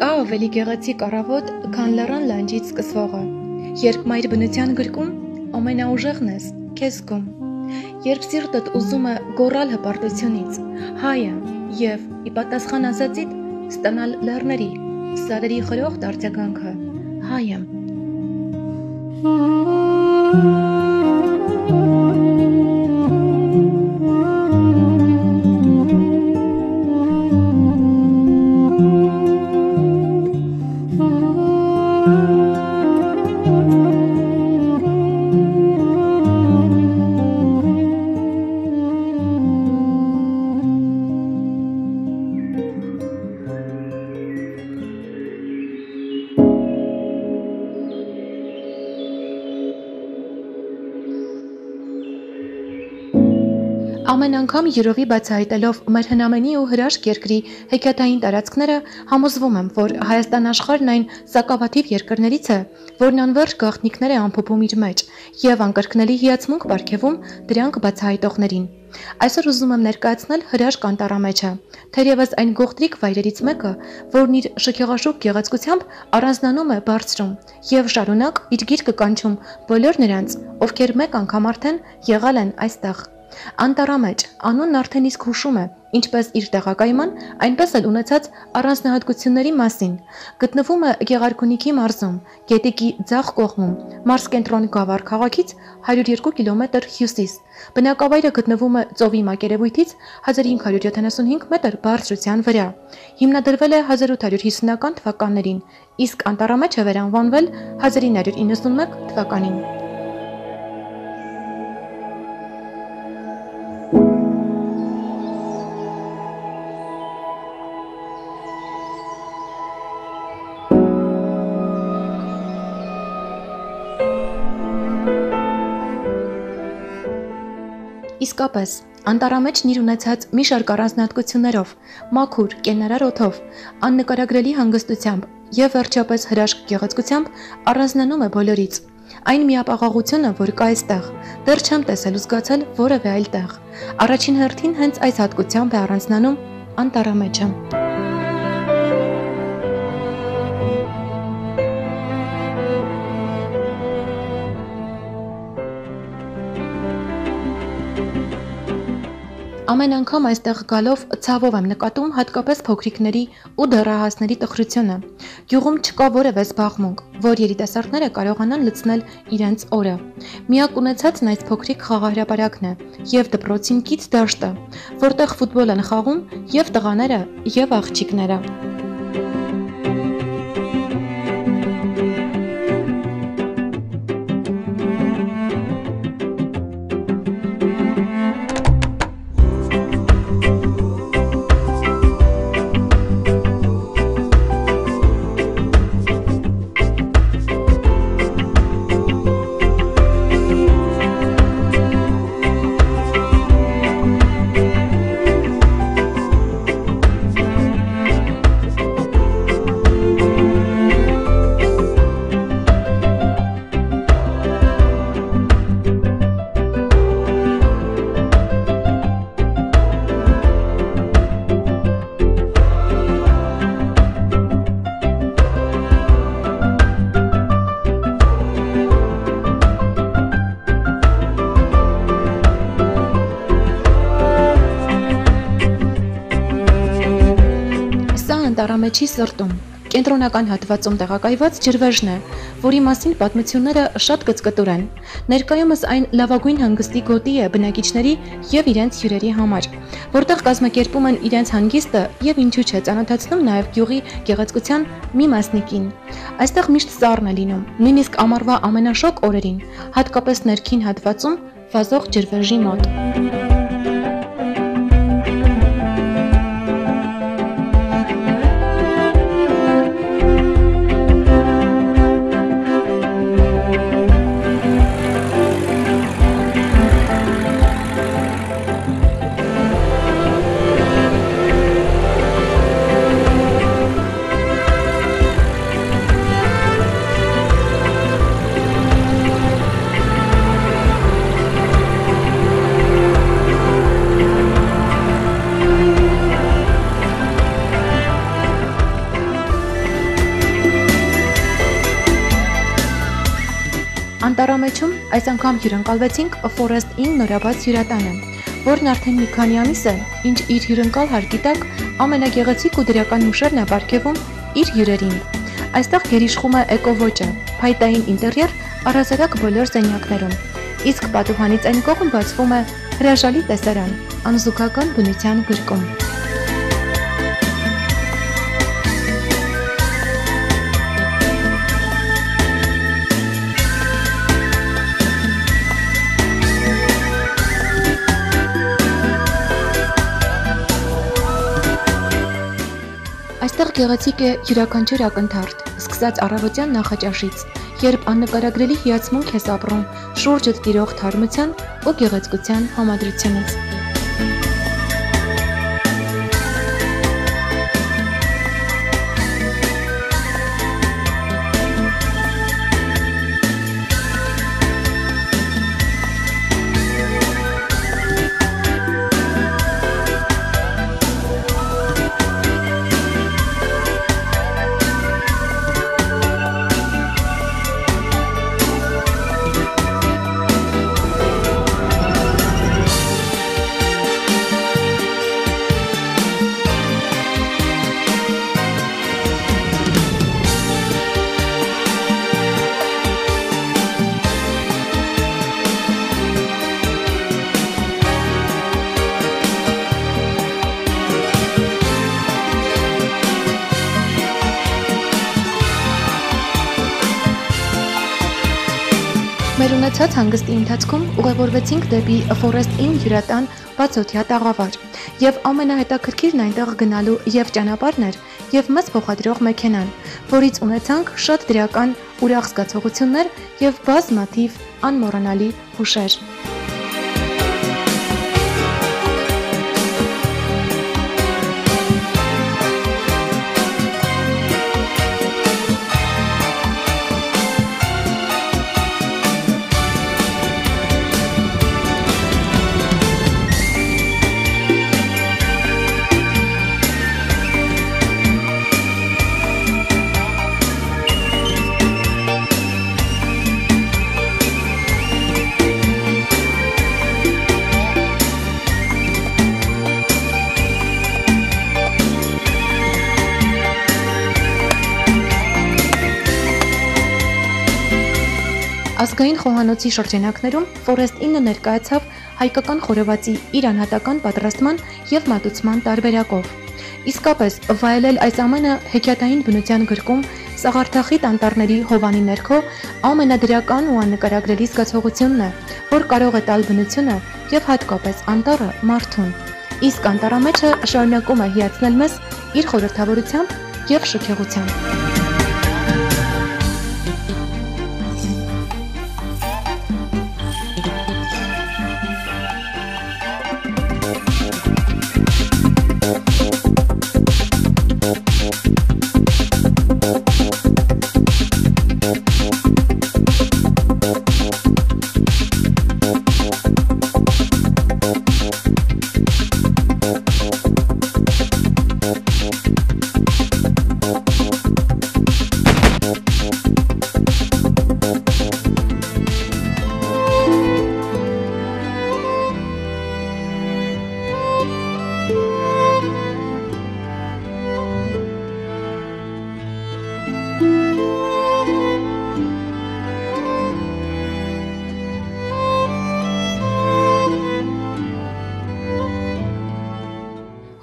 Կա ավելի գեղեցիկ առավոտ, քան լեռան լանջից սկսվողը։ Երբ մայր բնության գրկում ամենաուժեղն ես, քեզ զգում։ Երբ սիրտդ ուզում է գոռալ հպարտությունից, հայ եմ եւ ի պատասխան ասածիդ ստանալ լեռների, սարերի խրոխտ արձագանքը, հայ եմ։ Ամեն անգամ յուրովի բացահայտելով մեր հնամենի ու հրաշք երկրի հեքիաթային տարածքները, համոզվում եմ, որ Հայաստան աշխարհն այն սակավաթիվ երկրներից է, որն անվերջ գաղտնիքներ է ամփոփում իր մեջ եւ անկրկնելի հիացմունք ապարգևում դրանք բացահայտողներին։ Այսօր ուզում եմ ներկայացնել հրաշք անտարամեջը, թերևս այն գողտրիկ վայրերից մեկը, որն իր շքեղաշուկ գեղեցկությամբ առանձնանում է բարձրում եւ շարունակ իր գիրկը կանչում բոլոր նրանց, ովքեր մեկ անգամ արդեն եղալ են այստեղ։ Անտարամեջ անունն արդեն իսկ հուշում է, ինչպես իր տեղակայման, այնպես էլ ունեցած առանձնահատկությունների մասին։ Գտնվում է Գեղարքունիքի մարզում, Գետիկի ձախ կողմում, Մարս կենտրոն Գավառ քաղաքից 102 կիլոմետր հյուսիս։ Բնակավայրը գտնվում է ծովի մակերևույթից 1575 մետր բարձրության վրա։ Հիմնադրվել է 1850-ական թվականներին, իսկ Անտարամեջը վերանվանվել 1991 թվականին։ Իսկապես, անտարամեջն իր ունեցած մի շարք առանձնահատկություններով, մաքուր, կենարար օթով, աննկարագրելի հանգստությամբ եւ վերջապես հրաշք գեղեցկությամբ առանձնանում է բոլորից։ Այն միապաղաղությունը, որ կա այստեղ, դեռ չեմ տեսել ու զգացել որևէ այլ տեղ։ Առաջին հերթին հենց այս հատկությամբ է առանձնանում անտարամեջը։ Ամեն անգամ այստեղ գալով ցավով եմ նկատում հատկապես փոքրիկների ու դեռահասների տխրությունը։ Գյուղում չկա որևէ զբաղմունք, որ երիտասարդները կարողանան լցնել իրենց օրը։ Միակ ունեցածն այս փոքրիկ խաղահրապարակն է եւ դպրոցին կից դաշտը, որտեղ ֆուտբոլ են խաղում եւ տղաները եւ աղջիկները։ Անտարամեջի սրտում կենտրոնական հատվածում տեղակայված ջրվեժն է, որի մասին պատմությունները շատ կծկտուր են։ Ներկայումս այն լավագույն հանգստի գոտի է բնակիչների եւ իրենց հյուրերի համար, որտեղ կազմակերպում են իրենց հանգիստը եւ ինչու՞ չէ ճանաչացնում նաեւ գյուղի գեղեցկության մի մասնիկին։ Այստեղ միշտ սառն է լինում, նույնիսկ ամառվա ամենաշոգ օրերին, հատկապես ներքին հատվածում վազող ջրվեժի մոտ։ այս անգամ հյուրընկալվեցինք Forest Inn նորաբաց հյուրատանը, որն արդեն մի քանի ամիս է, ինչ իր հյուրընկալ հարկի տակ ամենագեղեցիկ ու դրական հուշերն է ապարգևում իր հյուրերին։ Այստեղ գերիշխում է էկո ոճը, փայտային ինտերիեր առհասարակ բոլոր սենյակներում։ Իսկ պատուհանից այն կողմ բացվում է հրաշալի տեսարան, անզուգական բնության գրկում։ գեղեցիկ է յուրաքանչյուր ակնթարթ, սկսած առավոտյան նախաճաշից, երբ աննկարագրելի հիացմունք ես ապրում շուրջդ տիրող թարմության ու գեղեցկության համադրությունից։ Մեր ունեցած հանգստի ընթացքում ուղևորվեցինք դեպի Forest Inn հյուրատան բացօթյա տաղավար, եւ ամենահետաքրքիրն այնտեղ գնալու եւ ճանապարհն էր, եւ մեծ փոխադրող մեքենան, որից ունեցանք շատ դրական ուրախ զգացողություններ եւ բազմաթիվ անմոռանալի հուշեր։ Ազգային խոհանոցի շրջանակներում Forest Inn-ը ներկայացավ հայկական խորովածի իր անհատական պատրաստման եւ մատուցման տարբերակով։ Իսկապես վայելել այս ամենը հեքիաթային բնության գրկում Սաղարթախիտ անտառների հովանի ներքո ամենադրական ու աննկարագրելի զգացողությունն է, որ կարող է տալ բնությունը եւ հատկապես անտառը մարդուն։ Իսկ անտառամեջը շարունակում է հիացնել մեզ իր խորհրդավորությամբ եւ շքեղությամբ։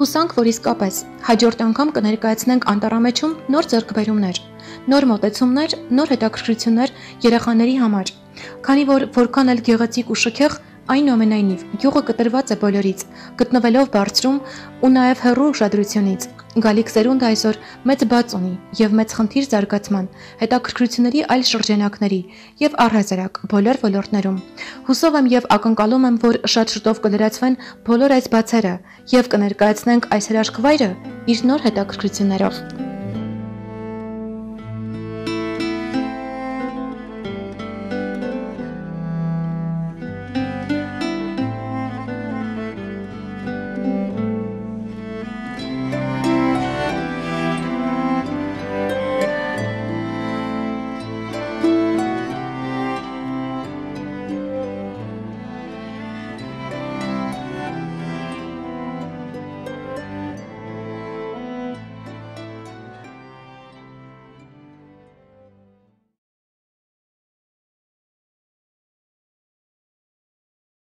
Հուսանք, որ իսկապես հաջորդ անգամ կներկայացնենք անտառամեջում նոր ձեռքբերումներ, նոր մոտեցումներ, նոր հետաքրքրություններ երեխաների համար։ Քանի որ որքան էլ գեղեցիկ ու շքեղ, այնուամենայնիվ գյուղը կտրված է բոլորից, գտնվելով բարձրում ու նաև հեռու ուշադրությունից։ Գալիք սերունդը այսօր մեծ բաց ունի եւ մեծ խնդիր զարգացման, հետաքրքրությունների այլ շրջանակների եւ առհասարակ բոլոր ոլորտներում։ Հուսով եմ եւ ակնկալում եմ, որ շատ շուտով կլրացվեն բոլոր այս բացերը եւ կներկայացնենք այս հրաշք վայրը իր նոր հետաքրքրություններով։